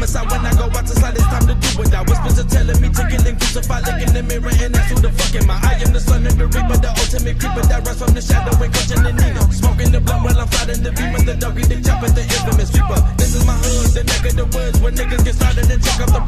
promise when I go outside it's time to do it. I whispers are telling me to kill and crucify. Look in the mirror and that's who the fuck am I? I am the son of the reaper, the ultimate creeper that runs from the shadow and clutching the needle. Smoking the blunt while I'm fighting the beam with the doggy, the chopper, the infamous reaper. This is my hood, the neck of the woods where niggas get started and check up the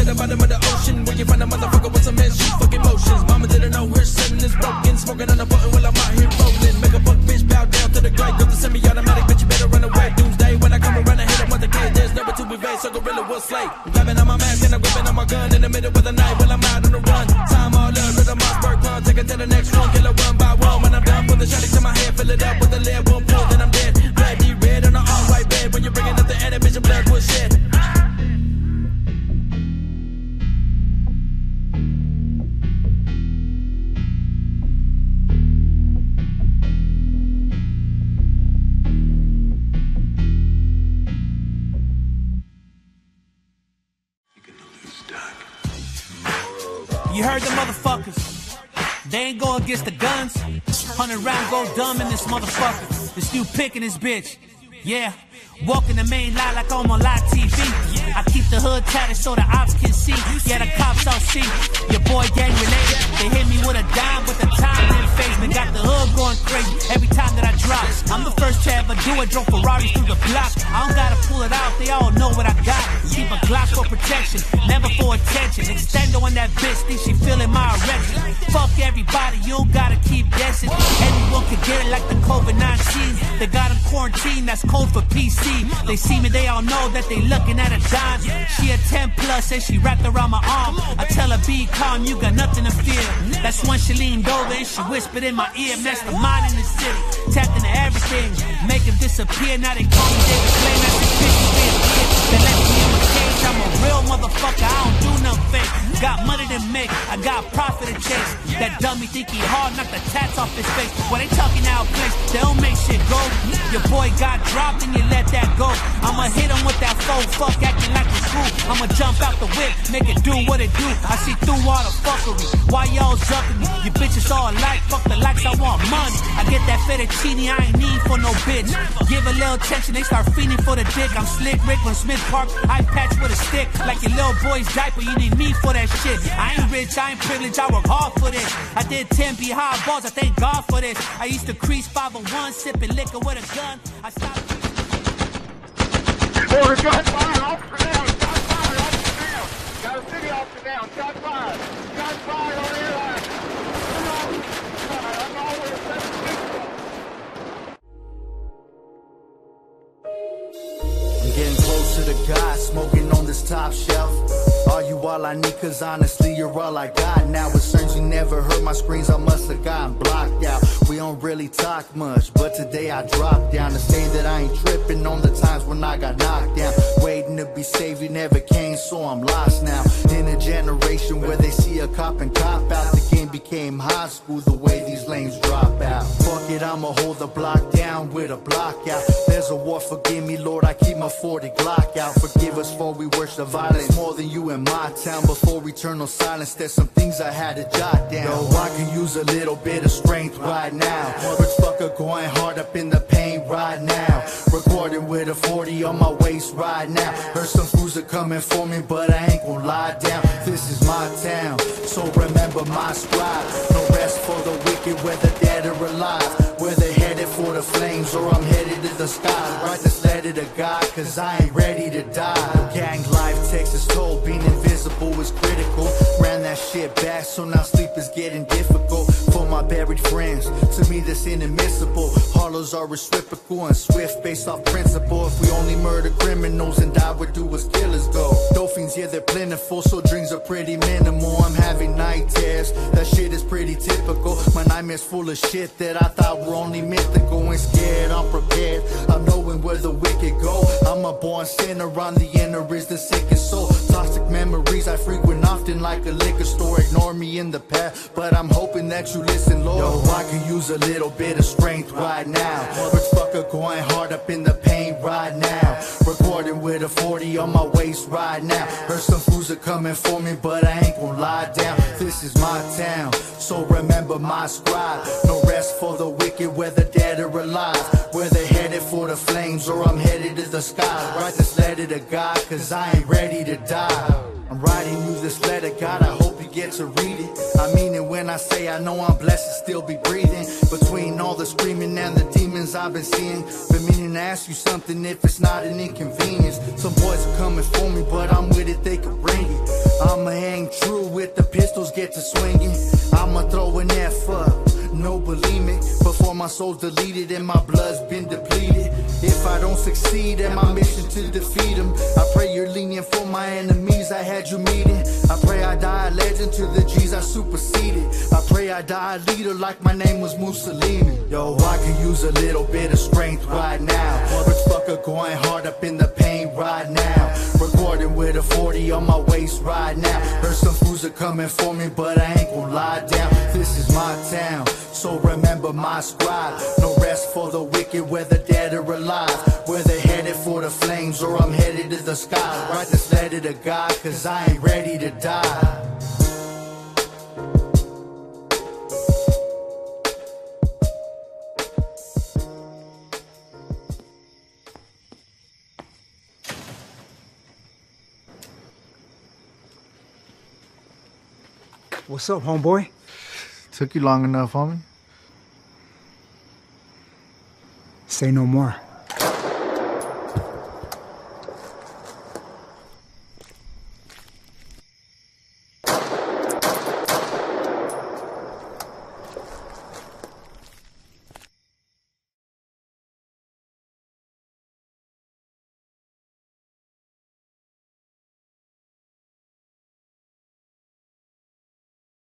to the bottom of the ocean, where you find a motherfucker with some man shoot fucking motions. Mama didn't know her son is broken, smoking on the button while I'm out here rolling. Make a buck bitch bow down to the grave, cause the semi-automatic bitch, you better run away. Doomsday, when I come around and hit him with the K, there's never to evade, so gorilla will slay. Grabbing on my mask and I'm whipping on my gun in the middle of the night while I'm out on the run. Time all up, rhythm Mossberg pun, take it to the next one, kill it one by one. When I'm done, put the shotty to my head, fill it up with the lead, one pull, then I'm dead. Blood be red on the all-white bed, when you're bringing up the your blood You heard the motherfuckers. They ain't go against the guns. Hundred round go dumb in this motherfucker. This new pick in this bitch. Yeah. Walking the main line like I'm on live TV. I keep the hood tatted so the ops can see. Yeah, the cops all see. Your boy gang related. They hit me with a dime, but the time didn't phase me. Got the hood going crazy every time that I drop. I'm the first to ever do it. Drove Ferraris through the block. I don't gotta pull it out. They all know what I got. Keep a Glock for protection, never for attention. Extendo on that bitch, think she feeling my erection. Fuck everybody, you gotta keep guessing. Anyone can get it like the COVID 19. They got them quarantined, that's code for PC. They see me, they all know that they looking at a dime. She a 10 plus and she wrapped around my arm. I tell her, be calm, you got nothing to fear. That's when she leaned over and she whispered in my ear, that's the mind in the city. Everything, make him disappear. Now they call me David Blaine, that's the bitch being kid. They let me in my cage, I'm a real motherfucker, I don't do nothing. Got money to make, I got profit to chase. That dummy think he hard, knock the tats off his face. When they talking out of place, they don't make shit go. Your boy got dropped and you let that go. I'ma hit him with that faux fuck, acting like a cool. I'ma jump out the whip, make it do what it do. I see through all the fuckery. Why y'all jumping me? You bitches all alike, fuck the likes, I want money. Get that fettuccine, I ain't need for no bitch. Give a little attention, they start feeding for the dick. I'm slick Rick from Smith Park, I patch with a stick. Like your little boy's diaper, you need me for that shit. I ain't rich, I ain't privileged, I work hard for this. I did 10 behind balls, I thank God for this. I used to crease 501, sipping liquor with a gun. I stopped. Order shot fire, officer down, shot fire, officer down. Got a city officer down, shot fire. Shot fire on the airline. Top shelf. Are you all I need? Cause honestly, you're all I got. Now it seems you never heard my screams, I must have gotten blocked out. We don't really talk much, but today I dropped down to say that I ain't tripping on the times when I got knocked down. Waiting to be saved, you never came, so I'm lost now. In a generation where they see a cop and cop out, the game became high school the way these lanes drop out. It, I'ma hold the block down with a block out. There's a war, forgive me, Lord, I keep my 40 Glock out. Forgive us for we worship the violence more than you in my town. Before eternal silence, there's some things I had to jot down. Yo, I can use a little bit of strength right now. Rich fucker going hard up in the paint right now. Recording with a 40 on my waist right now. Heard some fools are coming for me, but I ain't gonna lie down. This is my town, so remember my scribe. No rest for the wicked, whether dead or alive. Whether headed for the flames or I'm headed to the sky. Write this letter to God, cause I ain't ready to die. Gang life takes its toll, being invisible is critical. Ran that shit back, so now sleep is getting difficult. For my buried friends, to me this inadmissible. Hollows are reciprocal and swift based off principle. If we only murder criminals and die, where do us killers go? Yeah, they're plentiful, so dreams are pretty minimal. I'm having night that shit is pretty typical. My nightmares full of shit that I thought were only mythical. And scared, I'm prepared. I'm knowing where the wicked go. I'm a born sinner, on the inner is the sickest soul. Toxic memories I frequent often like a liquor store. Ignore me in the past, but I'm hoping that you listen, Lord. Yo, I could use a little bit of strength right now. Motherfucker going hard up in the paint right now. Recording with a 40 on my waist right now. Heard some fools are coming for me, but I ain't gonna lie down. This is my town, so remember my scribe. No rest for the wicked, whether dead or alive. Whether headed for the flames or I'm headed to the sky. Write this letter to God, cause I ain't ready to die. I'm writing you this letter, God, I hope you get to read it. I mean it when I say I know I'm blessed to still be breathing. Between all the screaming and the demons I've been seeing. Been meaning to ask you something if it's not an inconvenience. Some boys are coming for me, but I'm with it, they can bring it. I'ma hang true with the pistols, get to swinging. I'ma throw an F up, no believe me. Before my soul's deleted and my blood's been depleted. If I don't succeed in my mission to defeat them, I I pray I die leader like my name was Mussolini. Yo, I could use a little bit of strength right now. Motherfucker going hard up in the pain right now. Recording with a 40 on my waist right now. Heard some fools are coming for me, but I ain't gonna lie down. This is my town, so remember my scribe. No rest for the wicked, whether dead or alive. Whether headed for the flames or I'm headed to the sky. Write this letter to God, cause I ain't ready to die. What's up, homeboy? Took you long enough, homie. Say no more.